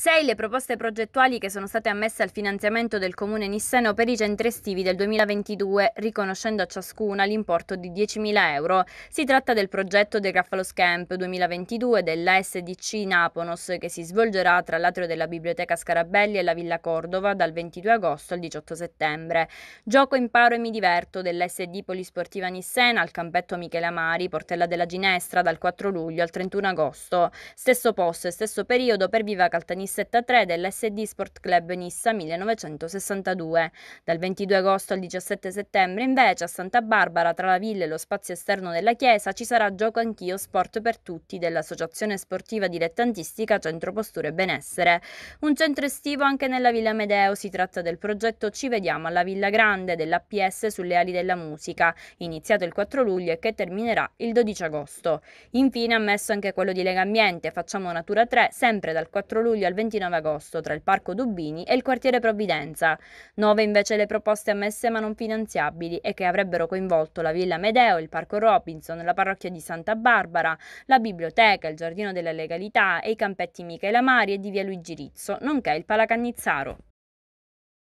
Sei le proposte progettuali che sono state ammesse al finanziamento del Comune Nisseno per i centri estivi del 2022, riconoscendo a ciascuna l'importo di 10.000 euro. Si tratta del progetto The Graffalos Camp 2022 della SDC Naponos che si svolgerà tra l'atrio della Biblioteca Scarabelli e la Villa Cordova dal 22 agosto al 18 settembre. Gioco, imparo e mi diverto dell'SD Polisportiva Nissena al campetto Michele Amari, Portella della Ginestra dal 4 luglio al 31 agosto. Stesso posto e stesso periodo per Viva Caltanissima Nissetta 3 dell'SD Sport Club Nissa 1962. Dal 22 agosto al 17 settembre invece a Santa Barbara tra la villa e lo spazio esterno della chiesa ci sarà Gioco Anch'io Sport per Tutti dell'Associazione Sportiva Dilettantistica Centro Posture e Benessere. Un centro estivo anche nella Villa Medeo, si tratta del progetto Ci vediamo alla Villa Grande dell'APS sulle ali della musica, iniziato il 4 luglio e che terminerà il 12 agosto. Infine ammesso anche quello di Lega Ambiente, facciamo Natura 3, sempre dal 4 luglio al 29 agosto tra il Parco Dubini e il quartiere Provvidenza. Nove invece le proposte ammesse ma non finanziabili e che avrebbero coinvolto la Villa Medeo, il Parco Robinson, la parrocchia di Santa Barbara, la biblioteca, il Giardino della Legalità e i campetti Michela Mari e di Via Luigi Rizzo, nonché il Palacannizzaro.